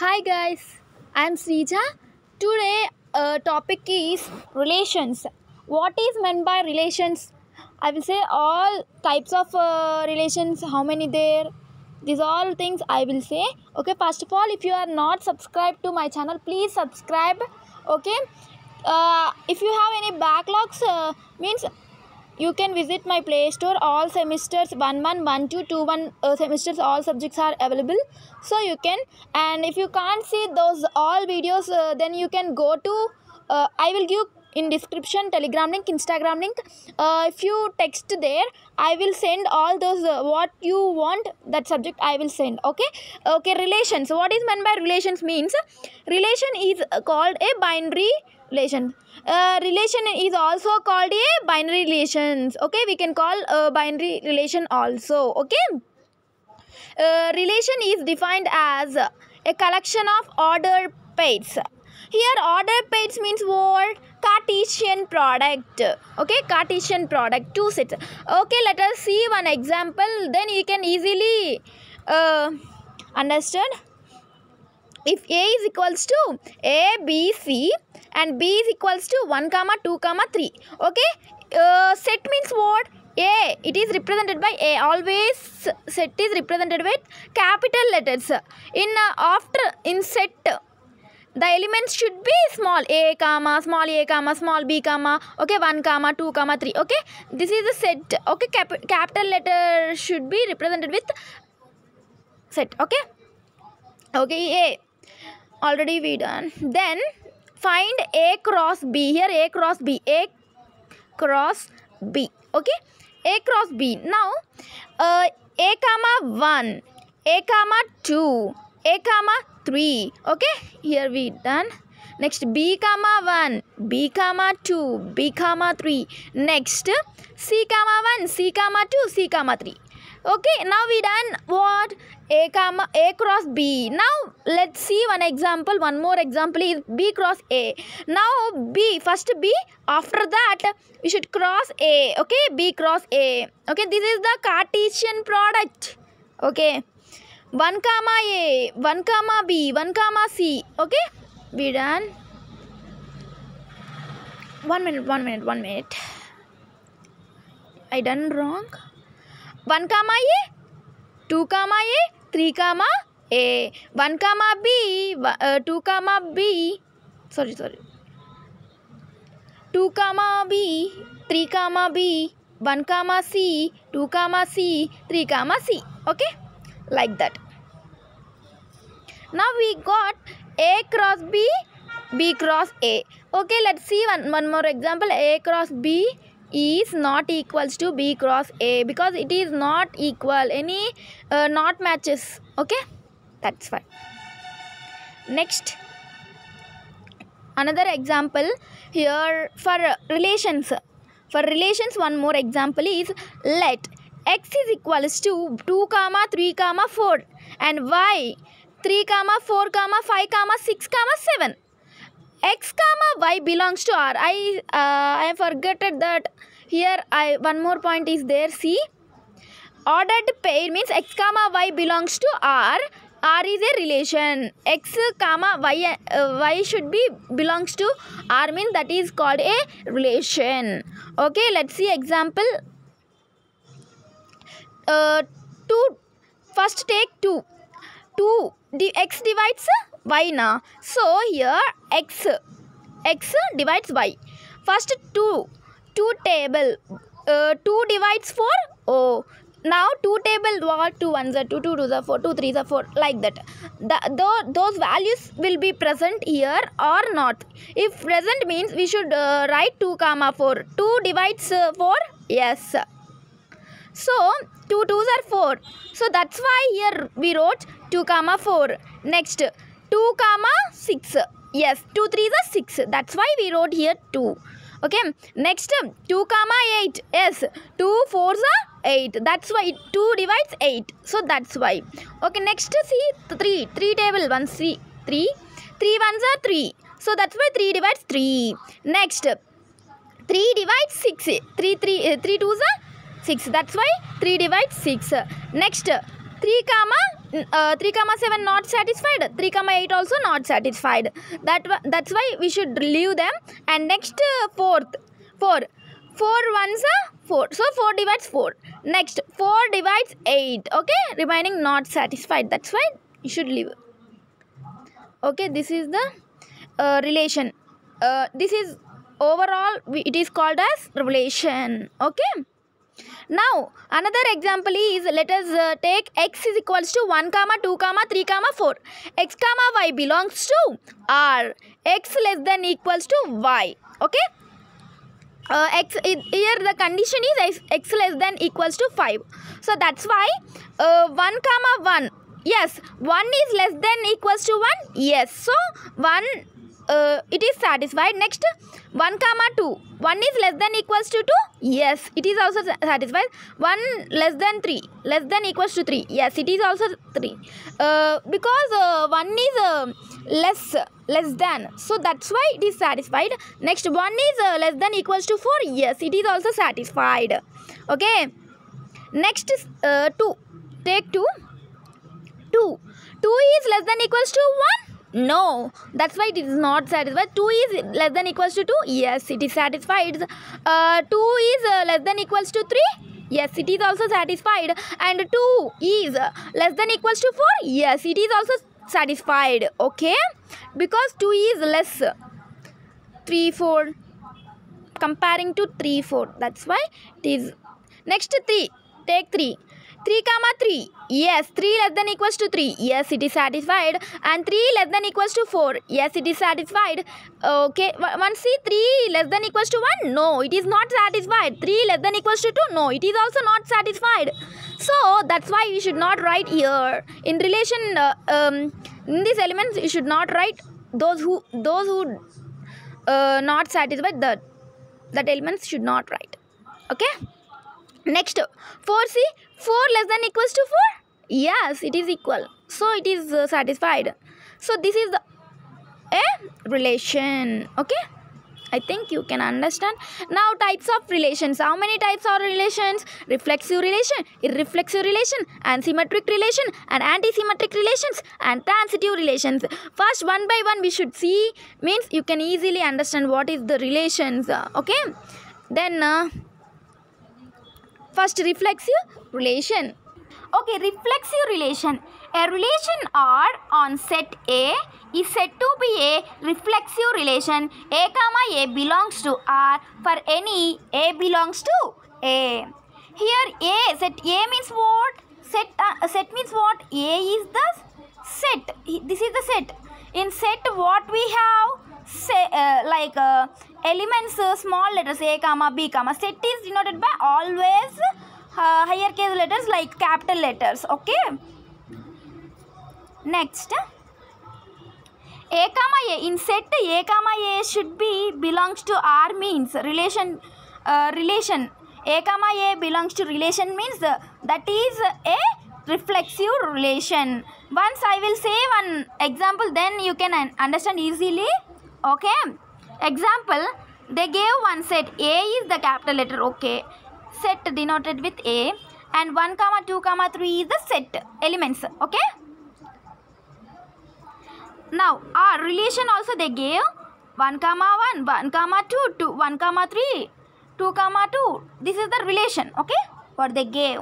Hi guys, I am Srija. Today uh, topic is relations. What is meant by relations? I will say all types of uh, relations. How many there? These all things I will say. Okay. First of all, if you are not subscribed to my channel, please subscribe. Okay. Uh, if you have any backlogs, uh, means you can visit my play store. All semesters 1 1 1 2 2 1 uh, semesters all subjects are available. So you can and if you can't see those all videos uh, then you can go to uh, i will give in description telegram link instagram link. Uh, if you text there i will send all those uh, what you want that subject i will send okay? Okay relations. What is meant by relations means relation is called a binary relation. Uh, relation is also called a binary relations. Okay we can call a binary relation also. Okay? Uh, relation is defined as a collection of ordered pairs here ordered pairs means what? Cartesian product. Okay cartesian product. Two sets. Okay let us see one example. Then you can easily uh, understand if a is equals to a b c and b is equals to 1 comma 2 comma 3 okay? Uh, set means what? A. It is represented by a. Always set is represented with capital letters. In uh, after in set the elements should be small. A comma small a comma small b comma. Okay? 1 comma 2 comma 3 okay? This is the set. Okay? Cap capital letter should be represented with set. Okay? Okay? A already we done. Then find a cross b. Here a cross b. A cross b. Okay? A cross b. Now uh, a comma 1 a comma 2 a comma 3 okay? Here we done. Next b comma 1 b comma 2 b comma 3 next c comma 1 c comma 2 c comma 3 okay now we done. What? A comma a cross b. Now let's see one example. One more example is b cross a. Now b first b. After that we should cross a. Okay b cross a. Okay this is the cartesian product. Okay. 1 comma a 1 comma b 1 comma c. Okay we done. One minute one minute one minute. I done wrong 1 comma a 2 comma a 3 comma a 1 comma b uh, 2 comma b sorry sorry 2 comma b 3 comma b 1 comma c 2 comma c 3 comma c okay like that. Now we got a cross b b cross a. Okay let's see one, one more example. A cross b is not equals to b cross a because it is not equal. Any uh, not matches. Okay? That's fine. Next. Another example here for relations. For relations one more example is let. X is equals to 2 comma 3 comma 4 and y 3 comma 4 comma 5 comma 6 comma 7 x comma y belongs to r. I uh, i forgotten that. Here i one more point is there see. Ordered pair means x comma y belongs to r. R is a relation. X comma y uh, y should be belongs to r means that is called a relation. Okay let's see example. Uh, 2 first take 2 2 di- x divides y na. So here x x divides y. First 2 2 table uh, 2 divides 4 oh now 2 table what 2 ones are 2 2 2 are 4 2 3 are 4 like that. The, tho- those values will be present here or not. If present means we should uh, write 2 comma 4 2 divides uh, 4 yes so 2 2s are 4 so that's why here we wrote 2 comma 4 next 2 comma 6 yes 2 3s are 6 that's why we wrote here 2 okay? Next 2 comma 8 yes 2 4s are 8 that's why 2 divides 8 so that's why. Okay next see 3 3 table 1 see 3 3 ones are 3 so that's why 3 divides 3 next 3 divides 6 3 3 uh, 3 twos are 6 that's why 3 divides 6 next 3 comma uh, 3 comma 7 not satisfied. 3 comma 8 also not satisfied. That that's why we should leave them. And next uh, fourth 4 4 ones are 4 so 4 divides 4 next 4 divides 8 okay? Remaining not satisfied. That's why you should leave. Okay? This is the uh, relation. Uh, this is overall it is called as relation. Okay now another example is let us uh, take x is equals to 1 comma 2 comma 3 comma 4 x comma y belongs to r. X less than equals to y. Okay? Uh, x here the condition is x, x less than equals to 5 so that's why uh, 1 comma 1 yes 1 is less than equals to 1 yes. So 1 uh, it is satisfied. Next 1 comma 2 1 is less than equals to 2 yes it is also satisfied. 1 less than 3 less than equals to 3 yes it is also 3 uh, because uh, 1 is uh, less less than. So that's why it is satisfied. Next 1 is uh, less than equals to 4 yes it is also satisfied. Okay? Next is uh, 2 take 2 2 2 is less than equals to 1 no that's why it is not satisfied. 2 is less than equals to 2 yes it is satisfied. Uh, 2 is uh, less than equals to 3 yes it is also satisfied. And 2 is uh, less than equals to 4 yes it is also satisfied okay? Because 2 is less. 3 4 comparing to 3 4 that's why it is. Next 3 take 3 3 comma 3 yes 3 less than equals to 3 yes it is satisfied. And 3 less than equals to 4 yes it is satisfied. Okay one see 3 less than equals to 1 no it is not satisfied. 3 less than equals to 2 no it is also not satisfied. So that's why you should not write here. In relation uh, um, in these elements you should not write those who those who uh, not satisfied that that elements should not write. Okay next 4c 4 less than equals to 4 yes it is equal. So it is uh, satisfied. So this is the a relation. Okay? I think you can understand. Now types of relations. How many types are relations? Reflexive relation irreflexive relation and symmetric relation and anti-symmetric relations and transitive relations. First one by one we should see. Means you can easily understand what is the relations. Okay? Then uh, First, reflexive relation. Okay, reflexive relation. A relation R on set A is said to be a reflexive relation. A comma A belongs to R for any A belongs to A. Here A set A means what? Set uh, set means what? A is the set. This is the set. In set, what we have? Say like elements small letters A comma B comma set is denoted by always higher case letters like capital letters okay next A comma A in set A comma A should be belongs to R means relation relation A comma A belongs to relation means that is A reflexive relation once i will say one example, then you can understand easily. Okay? Example they gave one set a is the capital letter okay set denoted with a and 1 comma 2 comma 3 is the set elements okay? Now our relation also they gave 1 comma 1 1 comma 2 2 1 comma 3 2 comma 2 this is the relation okay? What they gave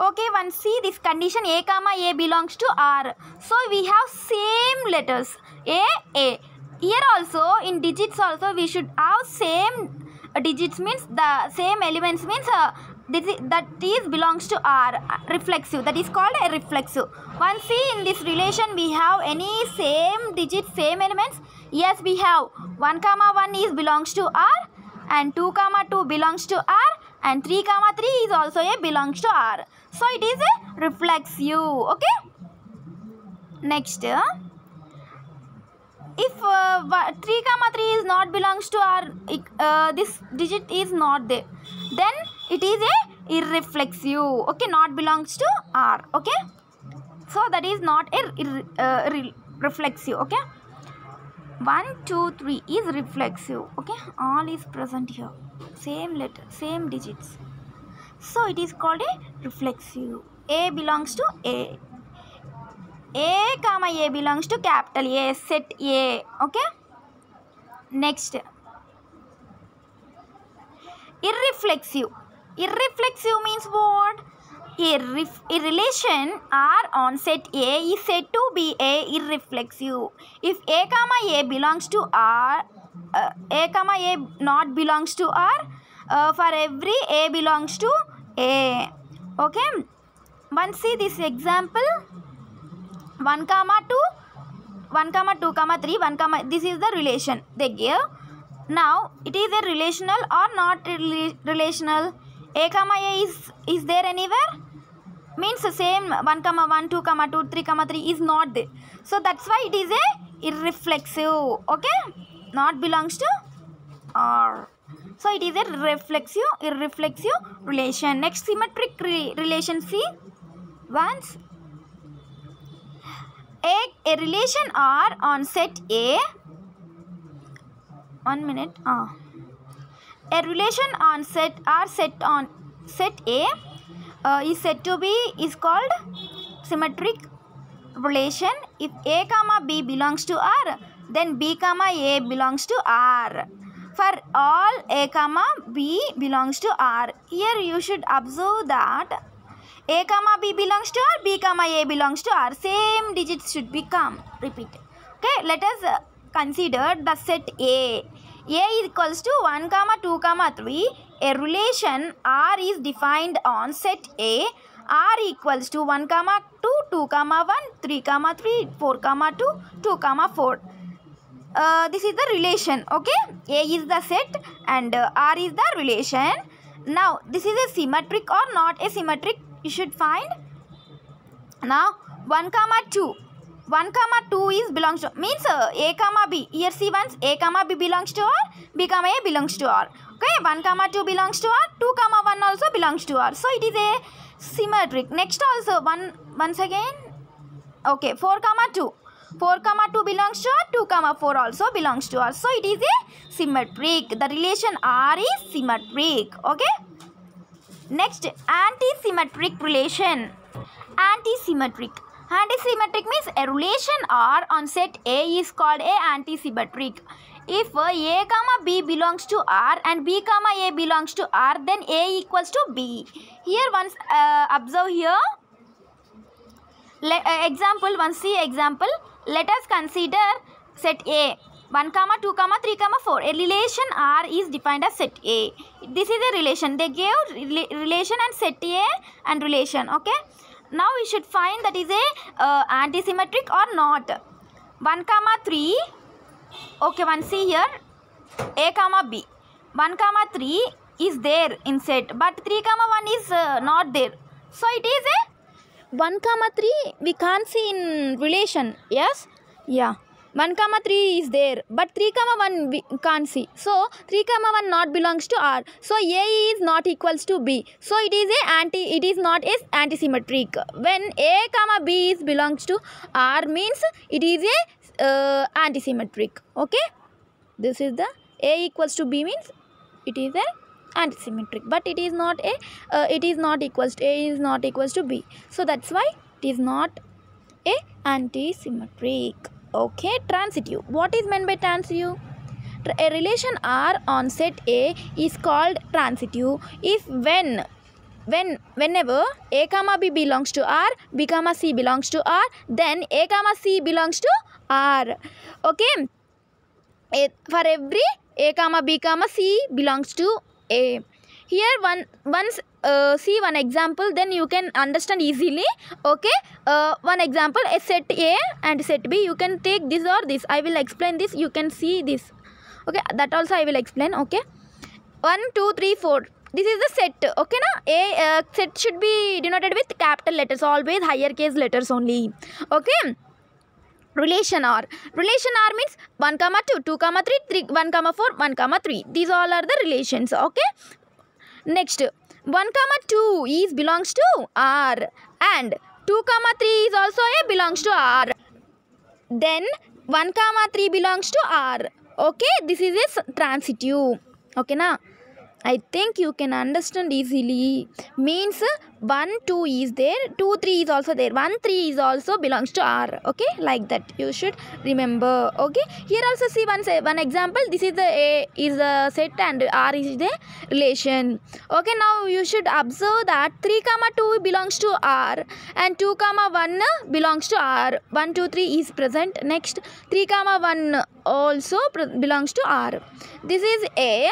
okay one see this condition a comma a belongs to r. So we have same letters. A a. Here also in digits also we should have same uh, digits means the same elements means uh, this is, that is belongs to r uh, reflexive. That is called a reflexive. One see in this relation we have any same digit same elements? Yes we have. 1 comma 1 is belongs to r and 2 comma 2 belongs to r and 3 comma 3 is also a belongs to r. So it is a reflexive okay? Next uh, if uh, wa- 3 comma 3 is not belongs to r uh, this digit is not there then it is a irreflexive okay? Not belongs to r okay? So that is not a ir- uh, reflexive okay 1 2 3 is reflexive okay? All is present here. Same letter same digits. So it is called a reflexive. A belongs to a. A comma a belongs to capital a set a okay? Next. Irreflexive. Irreflexive means what a, relation r on set a is said to be a irreflexive. If a comma a belongs to r uh, a comma a not belongs to r uh, for every a belongs to a. Okay? One see this example. 1 comma 2 1 comma 2 comma 3 1 comma this is the relation. They give. Now it is a relational or not rela- relational? A comma a is is there anywhere means the same 1 comma 1 2 comma 2 3 comma 3 is not there so that's why it is a irreflexive okay not belongs to r so it is a reflexive irreflexive relation next symmetric re- relation see once a, a relation R on set A. One minute. Ah. A relation on set R set on set A uh, is said to be is called symmetric relation. If A comma B belongs to R, then B comma A belongs to R. For all A comma B belongs to R. Here you should observe that a comma b belongs to r b comma a belongs to r same digits should become repeat okay let us uh, consider the set a a equals to 1 comma 2 comma 3 a relation r is defined on set a. R equals to 1 comma 2 2 comma 1 3 comma 3 4 comma 2 2 comma 4 uh, this is the relation okay? A is the set and uh, r is the relation. Now this is a symmetric or not a symmetric you should find. Now 1 comma 2 1 comma 2 is belongs to means uh, a comma b. Here see once a comma b belongs to r b comma a belongs to r okay 1 comma 2 belongs to r 2 comma 1 also belongs to r so it is a symmetric. Next also one once again. Okay 4 comma 2 4 comma 2 belongs to r 2 comma 4 also belongs to r so it is a symmetric. The relation r is symmetric. Okay? Next anti-symmetric relation. Anti-symmetric. Anti-symmetric means a relation r on set a is called a anti-symmetric if a comma b belongs to r and b comma a belongs to r then a equals to b. Here once uh, observe here. Le- uh, example one see example. Let us consider set a. 1 comma 2 comma 3 comma 4 a relation r is defined as set a. This is a relation. They gave rela- relation and set a and relation okay? Now we should find that is a uh, antisymmetric or not. 1 comma 3 okay one see here. A comma b. 1 comma 3 is there in set but 3 comma 1 is uh, not there. So it is a 1 comma 3 we can't see in relation yes? Yeah. 1 comma 3 is there but 3 comma 1 we can't see. So 3 comma 1 not belongs to r. So a is not equals to b. So it is a anti it is not a antisymmetric. When a comma b is belongs to r means it is a uh, antisymmetric okay? This is the a equals to b means it is a antisymmetric but it is not a uh, it is not equals to a is not equals to b. So that's why it is not a antisymmetric okay? Transitive. What is meant by transitive? A relation r on set a is called transitive if when when whenever a comma b belongs to r b comma c belongs to r then a comma c belongs to r. Okay? For every a comma b comma c belongs to a. Here one once uh, see one example then you can understand easily. Okay? Uh, one example a set a and set b. You can take this or this. I will explain this. You can see this. Okay? That also i will explain. Okay? One two three four. This is the set. Okay na? A uh, set should be denoted with capital letters. Always higher case letters only. Okay relation r. Relation r means 1 comma 2 2 comma 3 3 1 comma 4 1 comma 3 these all are the relations okay? Next 1 comma 2 is belongs to r and 2 comma 3 is also a belongs to r. Then 1 comma 3 belongs to r okay? This is a transitive okay na i think you can understand easily. Means uh, 1 2 is there 2 3 is also there. 1 3 is also belongs to r okay? Like that you should remember okay? Here also see one one example. This is the a is the set and r is the relation. Okay now you should observe that 3 comma 2 belongs to r and 2 comma 1 belongs to r. 1 2 3 is present. Next 3 comma 1 also belongs to r. This is a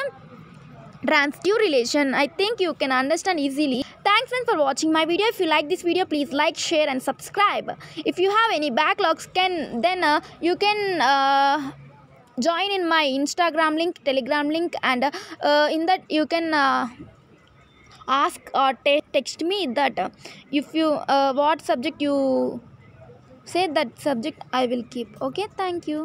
transitive relation. I think you can understand easily. Thanks friends for watching my video. If you like this video please like share and subscribe. If you have any backlogs can then uh, you can uh, join in my instagram link telegram link and uh, in that you can uh, ask or te- text me that uh, if you uh, what subject you say that subject i will keep. Okay thank you